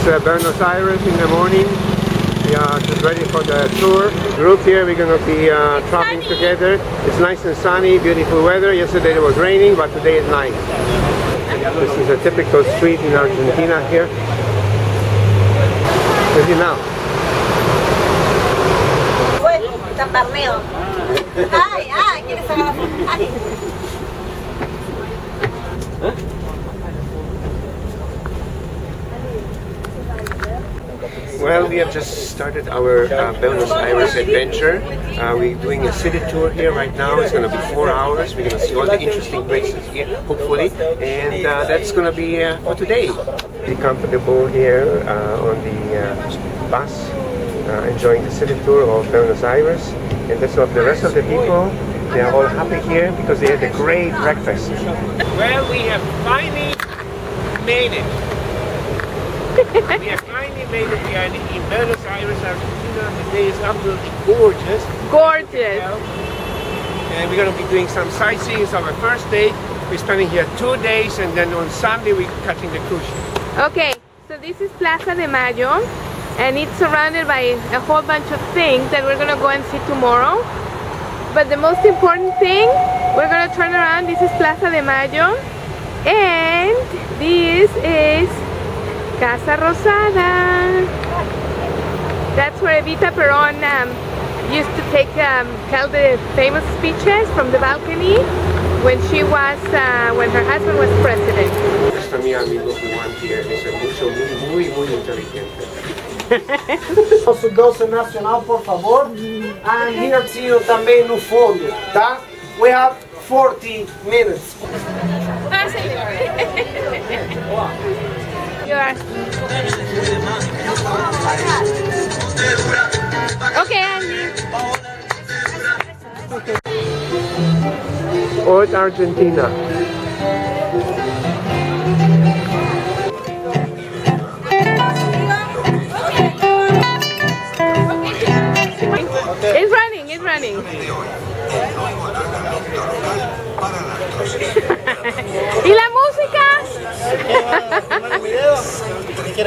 This is uh, Buenos Aires in the morning. We are just ready for the tour. Group here, we're gonna be uh, traveling together. It's nice and sunny, beautiful weather. Yesterday it was raining, but today is nice. This is a typical street in Argentina here. Where's it now? Fue taparneo. Ay, ay, ¿quieres sacar la foto? Ay. Well, we have just started our uh, Buenos Aires adventure. Uh, we're doing a city tour here right now. It's going to be four hours. We're going to see all the interesting places here, hopefully. And uh, that's going to be uh, for today. Be comfortable here uh, on the uh, bus, uh, enjoying the city tour of Buenos Aires. And that's what the rest of the people, they are all happy here because they had a great breakfast. Well, we have finally made it. we made it. We are in, Buenos Aires, Argentina. The day is absolutely gorgeous. Gorgeous. And we're going to be doing some sightseeing. It's our first day. We're spending here two days, and then on Sunday we're catching the cruise ship. Okay, so this is Plaza de Mayo and it's surrounded by a whole bunch of things that we're gonna go and see tomorrow. But the most important thing, we're gonna turn around. This is Plaza de Mayo and this is Casa Rosada. That's where Evita Peron um, used to take, um, tell the famous speeches from the balcony when she was, uh, when her husband was president. Esta mi amigo Juan here is a mucho, muy, muy, muy inteligente. Nosso doce nacional, por favor. And here tio também no fundo, tá? We have 40 minutes. You are. Okay, Andy. Old Argentina. It's running, it's running. ¿Y la música?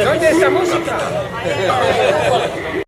¿Dónde está música?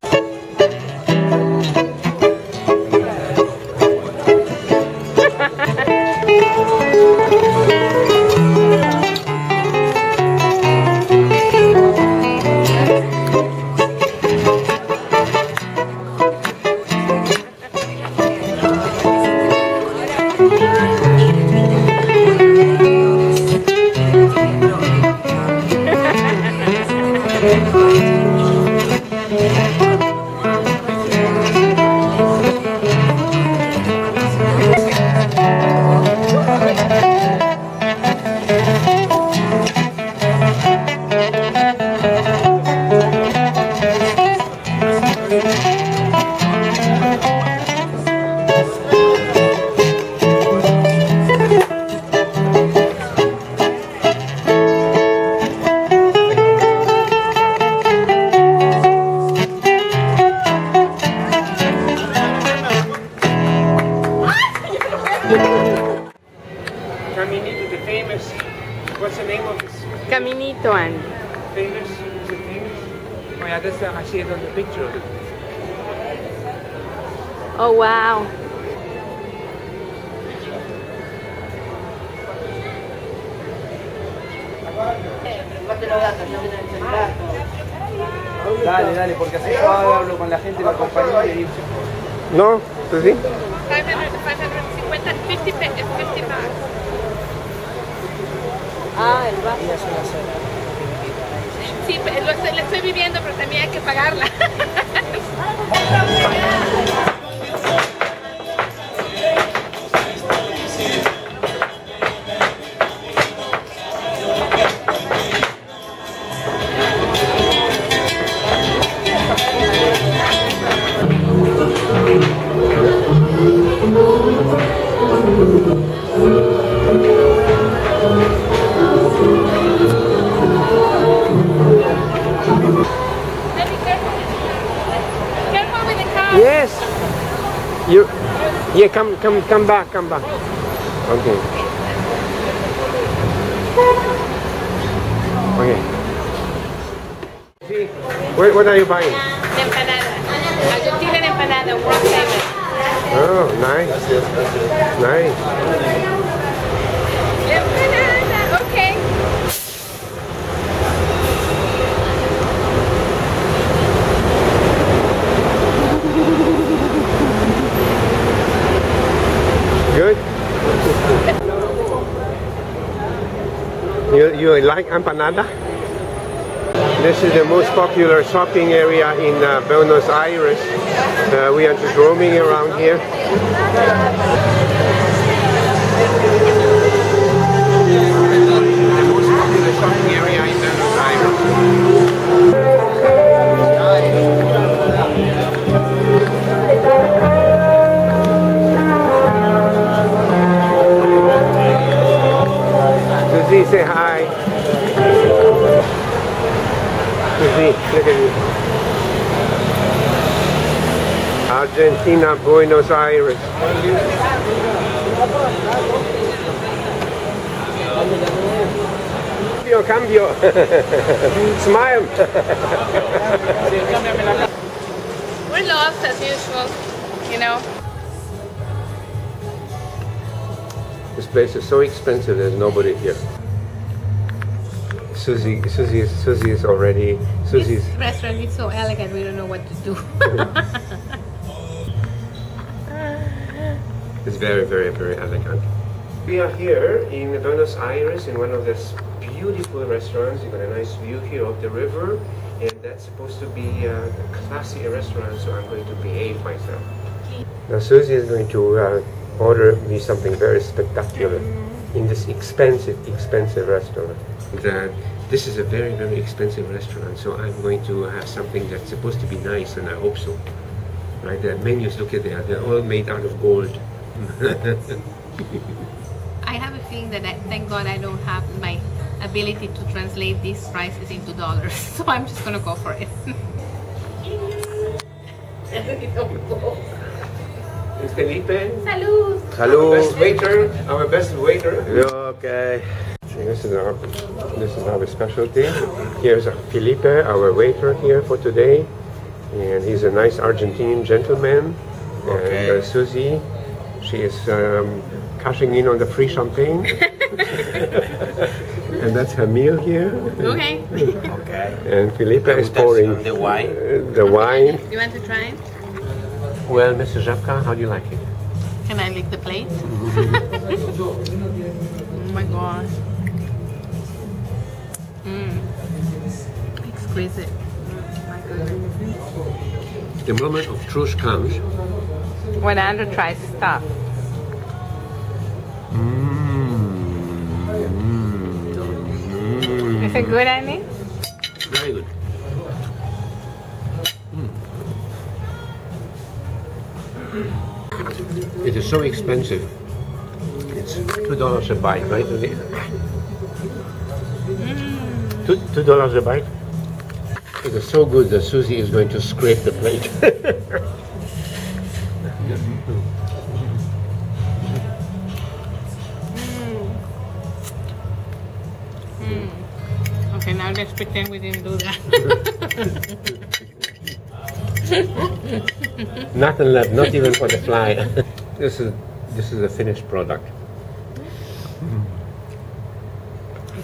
Dale, dale, porque así yo hablo con la gente, la compañía y No? ¿Tú sí? 550, 50 pesos, 50 Ah, el vaso. Sí, lo estoy, la estoy viviendo, pero también hay que pagarla. Yeah, come, come, come back, come back. Okay. Okay. What, what are you buying? Empanada. Ah, Argentinian empanada. Oh, nice. Nice. Empanada, okay. Good? You, like empanada? This is the most popular shopping area in uh, Buenos Aires. Uh, we are just roaming around here. The most popular shopping area in Buenos Aires. Say hi. Susie, look at you. Argentina, Buenos Aires. Cambio, cambio. Smile. We're lost as usual, you know. This place is so expensive. There's nobody here. Susie, Susie, Susie is already. Susie's. This restaurant is so elegant, we don't know what to do. It's very, very, very elegant. We are here in Buenos Aires in one of these beautiful restaurants. You got a nice view here of the river, and that's supposed to be a classy restaurant. So I'm going to behave myself. Now Susie is going to uh, order me something very spectacular in this expensive, expensive restaurant. And, uh, this is a very, very expensive restaurant, so I'm going to have something that's supposed to be nice, and I hope so. Right, the menus, look at that, they're all made out of gold. I have a feeling that I, thank God I don't have my ability to translate these prices into dollars. So I'm just gonna go for it. It's Felipe. Salud! Hello. Best waiter, our best waiter. Okay. This is our this is our specialty. Here's Felipe, our waiter here for today, and he's a nice Argentinian gentleman. And uh, Susie, she is um, cashing in on the free champagne. and that's her meal here. Okay. Okay. And Felipe is pouring the wine. uh, the wine. You want to try it? Well, Mr. Żabka, how do you like it? Can I lick the plate? oh my god. Exquisite. Mm. The moment of truth comes. When Andrew tries stuff. Is it good, Annie? Very good. It is so expensive. It's two dollars a bite, right? Two two dollars a bite. It is so good that Susie is going to scrape the plate. Mm. Mm. Okay, now let's pretend we didn't do that. Nothing left, not even for the fly. this is this is a finished product. Mm.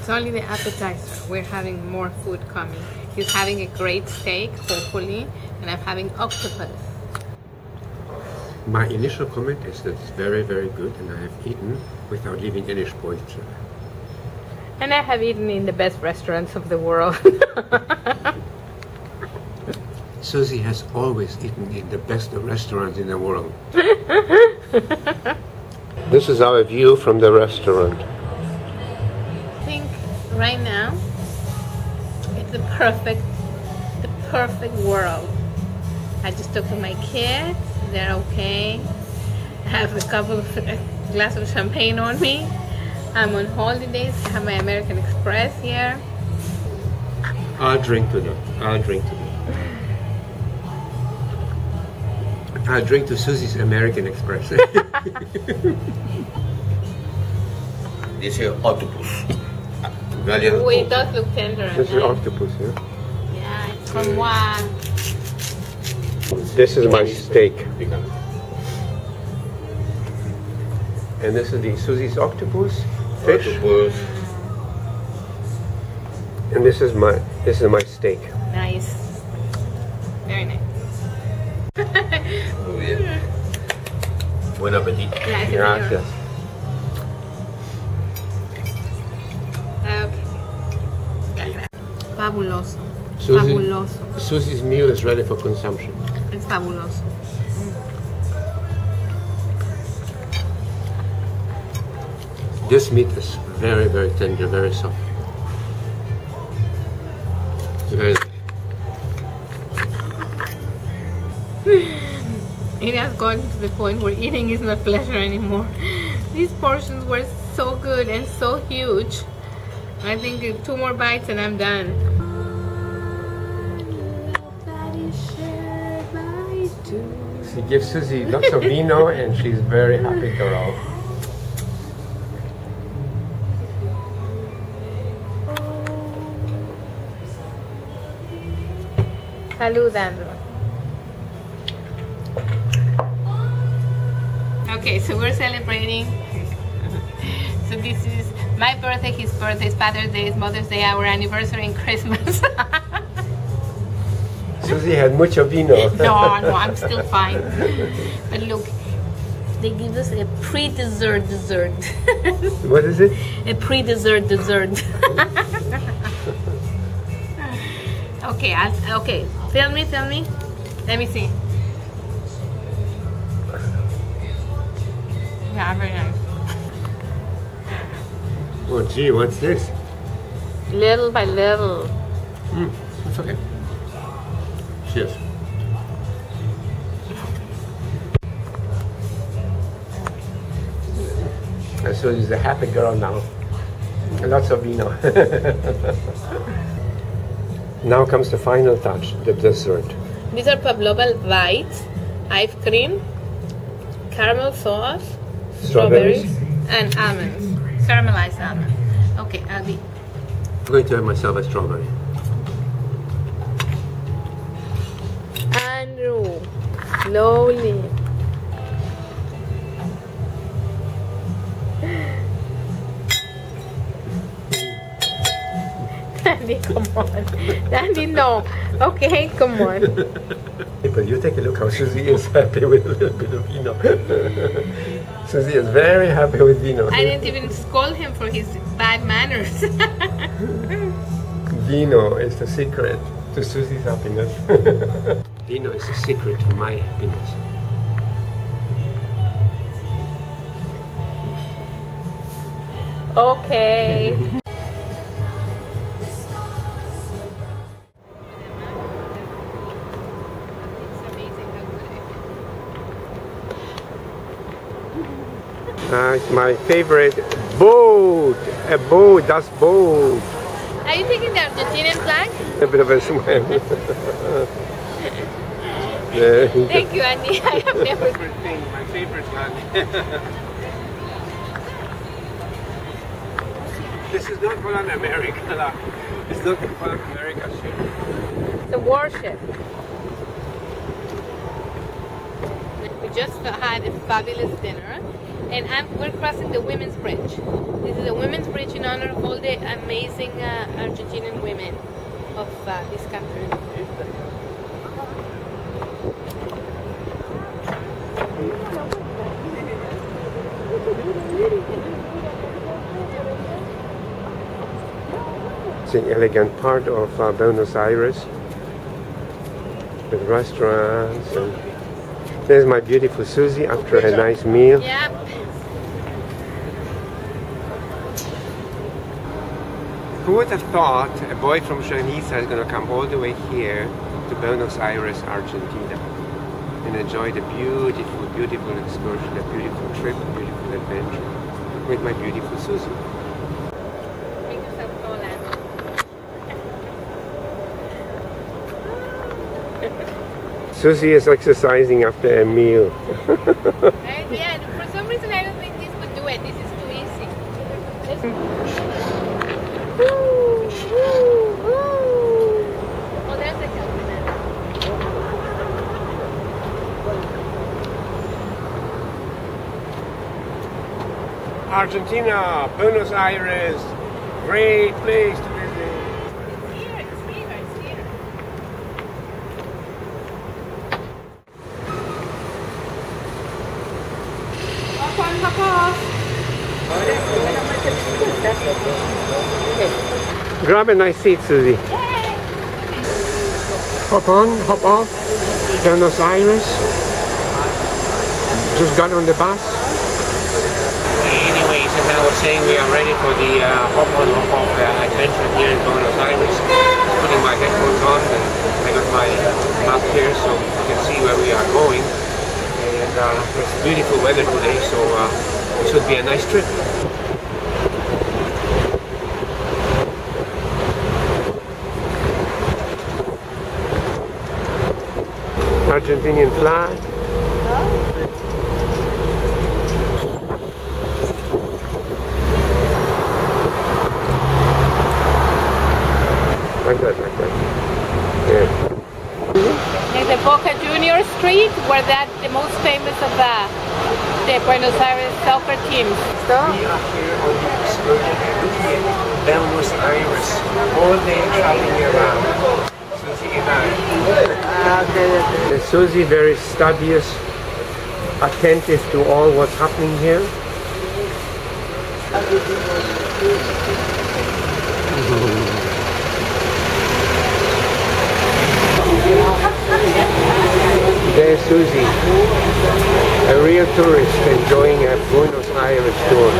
It's only the appetizer. We're having more food coming. He's having a great steak, hopefully, and I'm having octopus. My initial comment is that it's very, very good, and I have eaten without leaving any spoilage. And I have eaten in the best restaurants of the world. Susie has always eaten in the best restaurants in the world. this is our view from the restaurant. I think right now it's the perfect, the perfect world. I just talked to my kids; they're okay. I have a couple of a glass of champagne on me. I'm on holidays. I have my American Express here. I'll drink to them. I'll drink to them. I'll drink to Susie's American Express. This is octopus. Valiant. Oh, it does look tender. This is right? octopus, yeah? Yeah, it's From mm. what? This is my steak. And this is the Susie's octopus fish. Octopus. And this is my this is my steak. Nice. Very nice. Muy bien. Buen apetito. Gracias. señor. Gracias. Fabuloso. Susie. Fabuloso. Susie's meal is ready for consumption. Es fabuloso. Mm. This meat is very, very tender, very soft. Very. It has gotten to the point where eating is not pleasure anymore. These portions were so good and so huge. I think uh, two more bites and I'm done. She gives Susie lots of vino and she's very happy girl. Salud, Andrew. Okay, so we're celebrating. so this is my birthday, his birthday, his Father's Day, his Mother's Day, our anniversary, and Christmas. Susie had mucho vino. no, no, I'm still fine. But look, they give us a pre-dessert dessert. What is it? a pre-dessert dessert. okay, I'll, okay. Film me, film me. Let me see. Yeah, very nice. Oh gee, what's this? Little by little. Mm, it's okay. And Susie's a happy girl now. Lots of vino. now comes the final touch, the dessert. These are pavlova bites, ice cream, caramel sauce, Strawberries. strawberries, and almonds. Caramelized almonds. Okay, I'll be. I'm going to have myself a strawberry. Andrew, slowly. Dandy, come on. Dandy, no. Okay, come on. But you take a look how Susie is happy with a little bit of vino. Susie is very happy with vino. I didn't even scold him for his bad manners. Vino is the secret to Susie's happiness. Vino is the secret to my happiness. okay. My favorite boat. A boat, that's boat. Are you taking the Argentinian flag? A bit of a smile. Yeah. Thank you, Andy. I have never. favorite thing, my favorite flag. this is not for an America. lah. It's not for an America ship. It's a warship. We just had a fabulous dinner, and I'm, we're crossing the Women's Bridge. This is a Women's Bridge in honor of all the amazing uh, Argentinian women of uh, this country. It's an elegant part of uh, Buenos Aires with restaurants and there's my beautiful Susie after a nice meal. Who would have thought a boy from Janiza is going to come all the way here to Buenos Aires, Argentina and enjoy the beautiful, beautiful excursion, a beautiful trip, a beautiful adventure with my beautiful Susie. Make yourself tall, Andy. Susie is exercising after a meal. And yeah, for some reason I don't think this would do it. This is too easy. This- Woo, woo, woo. Oh, there's a Argentina, Buenos Aires, great place to visit. Hop on, hop off. Grab a nice seat, Susie. Hop on, hop off. Buenos Aires. Just got on the bus. Anyways, as I was saying, we are ready for the uh, hop on, hop off uh, adventure here in Buenos Aires. Putting my headphones on and I got my map here so you can see where we are going. And uh, it's beautiful weather today, so uh, it should be a nice trip. Argentinian flag. Like that, like that. Yeah. In the Boca Junior Street, where that the most famous of the the Buenos Aires soccer teams. We are here on the excursion in Buenos Aires, all day traveling around. Susie and I. Ah, and Susie very studious, attentive to all what's happening here. There's Susie, a real tourist enjoying a Buenos Aires tour.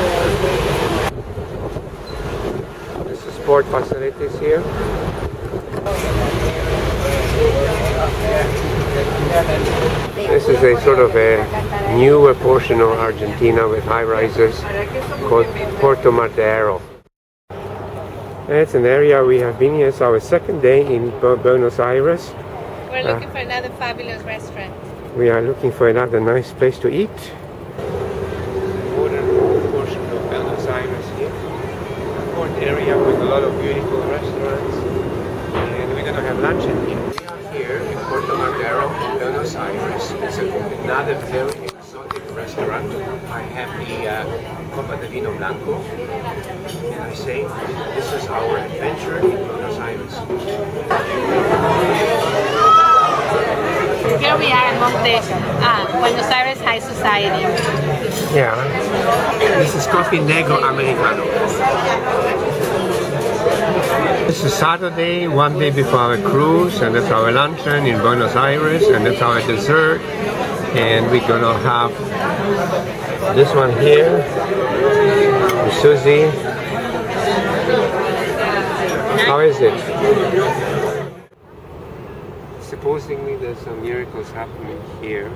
This is sport facilities here. This is a sort of a newer portion of Argentina with high rises called Puerto Madero. It's an area we have been here. It's our second day in Buenos Aires. We're looking for another fabulous restaurant. We are looking for another nice place to eat. Modern portion of Buenos Aires here. Port area with a lot of beautiful restaurants. And we're gonna have lunch in here. We are here in Puerto Madero, Buenos Aires. It's another very exotic restaurant. I have the uh, Copa de Vino Blanco. And I say, this is our adventure in Buenos Aires. Here we are among the uh, Buenos Aires High Society. Yeah. This is coffee negro americano. This is Saturday, one day before our cruise, and that's our luncheon in Buenos Aires, and that's our dessert. And we're gonna have this one here, Susie. How is it? Supposedly there's some miracles happening here.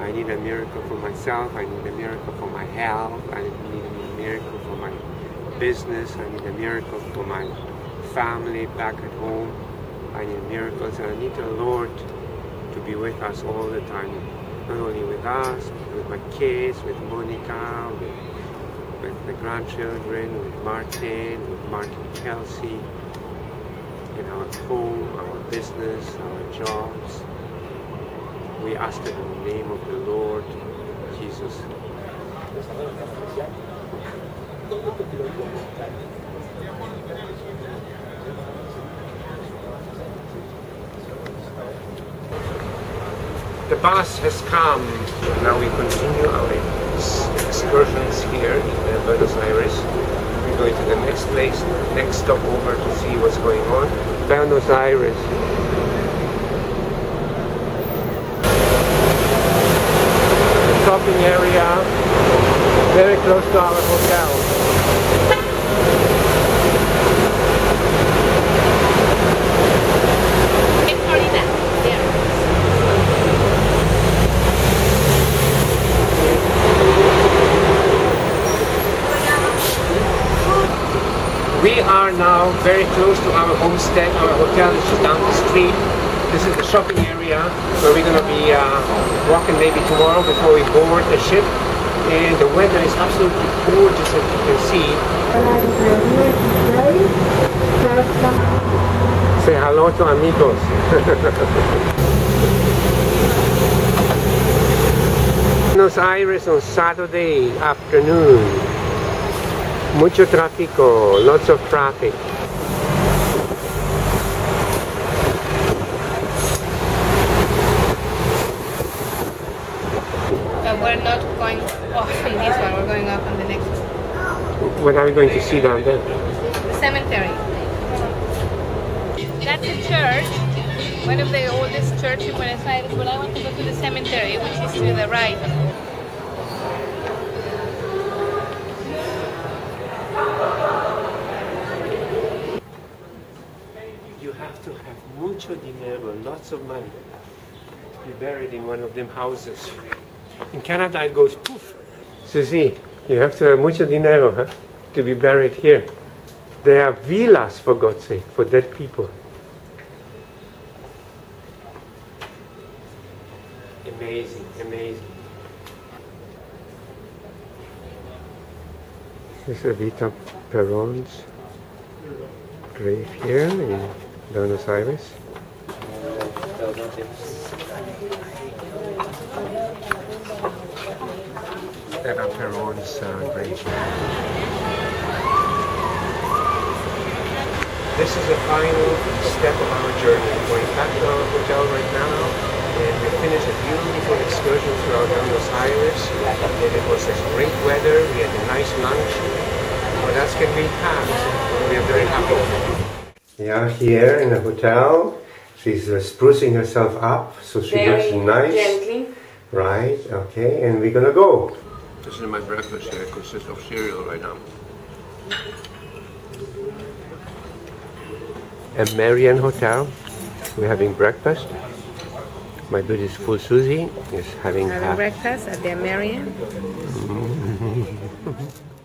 I need a miracle for myself. I need a miracle for my health. I need a miracle for my business. I need a miracle for my family back at home. I need miracles and I need the Lord to be with us all the time. Not only with us, with my kids, with Monica, with, with the grandchildren, with Martin, with Martin Kelsey, our home, our business, our jobs. We ask it in the name of the Lord Jesus. The bus has come. Now we continue our excursions here in Buenos Aires. Going to the next place, next stop over to see what's going on. Buenos Aires. shopping area very close to our hotel. In Florida. There. We are now very close to our homestead. Our hotel is just down the street. This is the shopping area where we're going to be uh, walking maybe tomorrow before we board the ship. And the weather is absolutely gorgeous as you can see. Say hello to amigos. Buenos Aires on Saturday afternoon. Mucho tráfico, lots of traffic. But we're not going off on this one, we're going off on the next one. What are we going to see down there? The cemetery. That's a church, one of the oldest churches in Buenos Aires, but I want to go to the cemetery, which is to the right. You have to have mucho dinero, lots of money, to be buried in one of them houses. In Canada, it goes poof. So see, you have to have mucho dinero, huh, to be buried here. There are villas, for God's sake, for dead people. Amazing, amazing. This is Evita Peron's grave here Buenos Aires. Eva Peron's uh, grave. This is the final step of our journey. We're back to our hotel right now, and we finished a beautiful excursion throughout Buenos Aires. And it was such great weather. We had a nice lunch. What else can we have? We are very happy. Yeah, here in the hotel, she's uh, sprucing herself up, so she looks nice. gently. Right, okay, and we're gonna go. This is my breakfast here. It consists of cereal right now. At Marian Hotel, we're having breakfast. My beautiful Susie is having Having breakfast at the Marian.